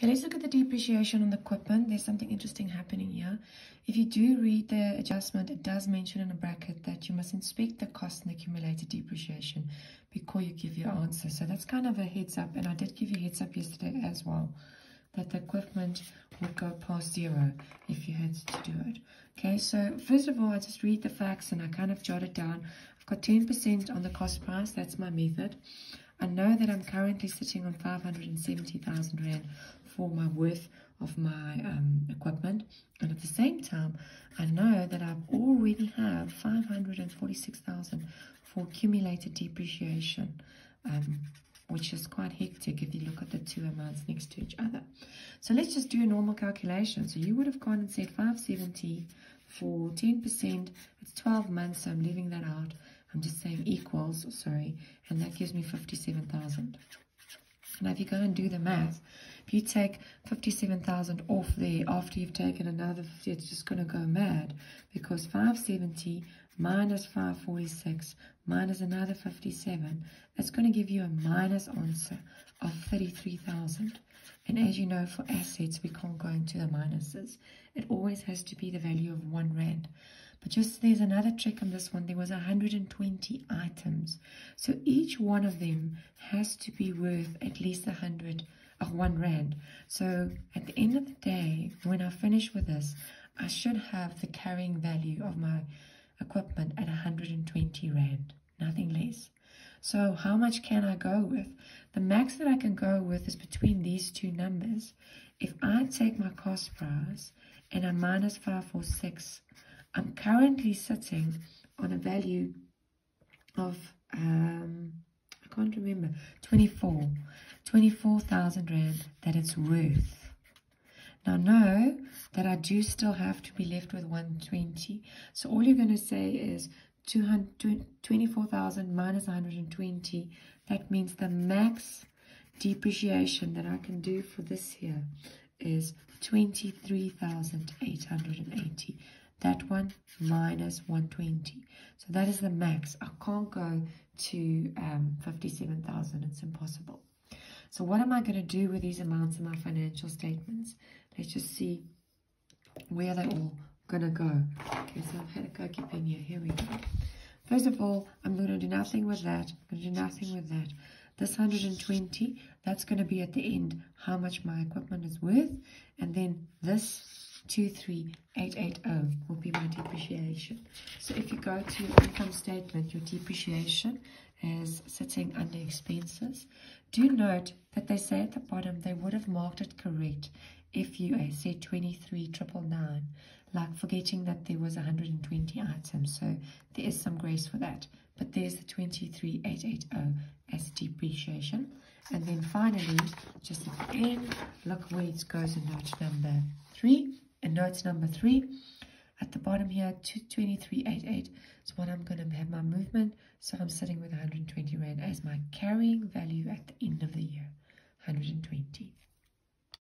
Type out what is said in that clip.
Okay, let's look at the depreciation on the equipment. There's something interesting happening here. If you do read the adjustment, it does mention in a bracket that you must inspect the cost and accumulated depreciation before you give your answer. So that's kind of a heads up, and I did give you a heads up yesterday as well, that the equipment would go past zero if you had to do it. Okay, so first of all, I just read the facts and I kind of jot it down. I've got 10% on the cost price, that's my method. I know that I'm currently sitting on 570,000 Rand for my worth of my um, equipment. And at the same time, I know that I've already have 546,000 for accumulated depreciation, um, which is quite hectic if you look at the two amounts next to each other. So let's just do a normal calculation. So you would have gone and said 570 for 10%, it's 12 months, so I'm leaving that out. I'm just saying equals, sorry, and that gives me 57,000. Now, if you go and do the math, if you take 57,000 off there after you've taken another 50, it's just going to go mad because 570 minus 546 minus another 57, that's going to give you a minus answer of 33,000. And as you know, for assets, we can't go into the minuses. It always has to be the value of one rand. But just there's another trick on this one. There was 120 items. So each one of them has to be worth at least 100 of one rand. So at the end of the day, when I finish with this, I should have the carrying value of my equipment at 120 rand, nothing less. So how much can I go with? The max that I can go with is between these two numbers. If I take my cost price and I minus 546, I'm currently sitting on a value of, um, I can't remember, 24, 24,000 Rand that it's worth. Now know that I do still have to be left with 120. So all you're going to say is 24,000 minus 120. That means the max depreciation that I can do for this year is 23,880 that one minus 120 so that is the max. I can't go to um, 57,000 it's impossible. So what am i going to do with these amounts in my financial statements? Let's just see where they're all to go. Okay so i've had a cookie pen here. Here we go. First of all i'm going to do nothing with that. I'm to do nothing with that. This 120 that's going to be at the end how much my equipment is worth. And then this 23880 will be my depreciation. So if you go to your income statement, your depreciation is sitting under expenses. Do note that they say at the bottom they would have marked it correct if you said 23999, like forgetting that there was 120 items. So there is some grace for that. But there's the 23880 as depreciation. And then finally, just at the end, look where it goes in note number 3 and note number three, at the bottom here, 22388 is what I'm going to have my movement. So I'm sitting with 120 Rand as my carrying value at the end of the year, 120.